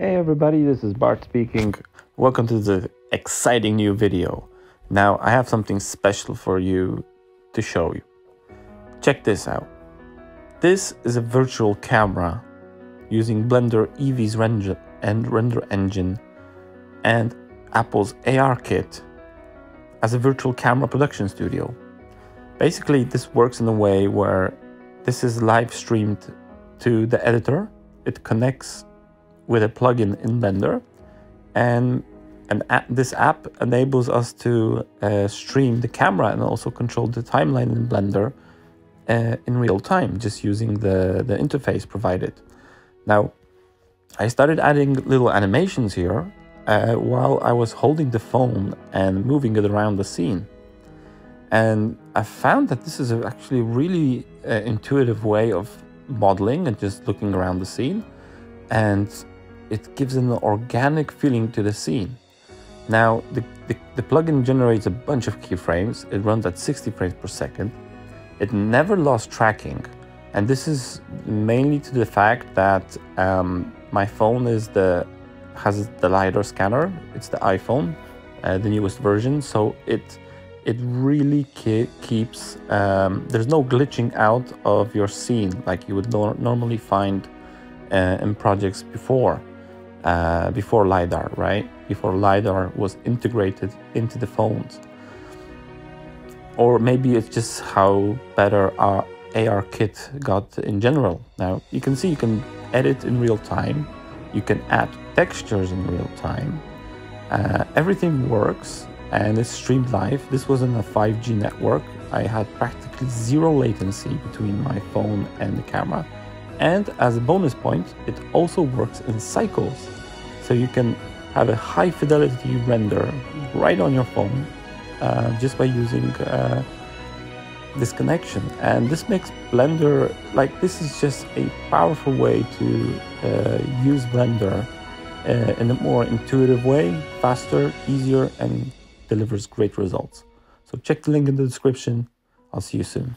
Hey everybody, this is Bart speaking. Welcome to the exciting new video. Now I have something special for you to show you. Check this out. This is a virtual camera using Blender Eevee's render and render engine and Apple's ARKit as a virtual camera production studio. Basically, this works in a way where this is live streamed to the editor. It connects with a plugin in Blender, and and this app enables us to uh, stream the camera and also control the timeline in Blender uh, in real time, just using the the interface provided. Now, I started adding little animations here uh, while I was holding the phone and moving it around the scene. And I found that this is actually a really uh, intuitive way of modeling and just looking around the scene. And it gives an organic feeling to the scene. Now, the, the, the plugin generates a bunch of keyframes. It runs at 60 frames per second. It never lost tracking. And this is mainly to the fact that um, my phone is the has the LiDAR scanner. It's the iPhone, uh, the newest version. So it it really ke keeps, um, there's no glitching out of your scene like you would no normally find uh, in projects before, uh, before LiDAR, right? Before LiDAR was integrated into the phones. Or maybe it's just how better our ARKit got in general. Now you can see you can edit in real time, you can add textures in real time, uh, everything works and it's streamed live. This was on a 5G network. I had practically zero latency between my phone and the camera. And as a bonus point, it also works in cycles. So you can have a high fidelity render right on your phone uh, just by using uh, this connection. And this makes Blender, like this is just a powerful way to uh, use Blender uh, in a more intuitive way, faster, easier, and delivers great results. So check the link in the description. I'll see you soon.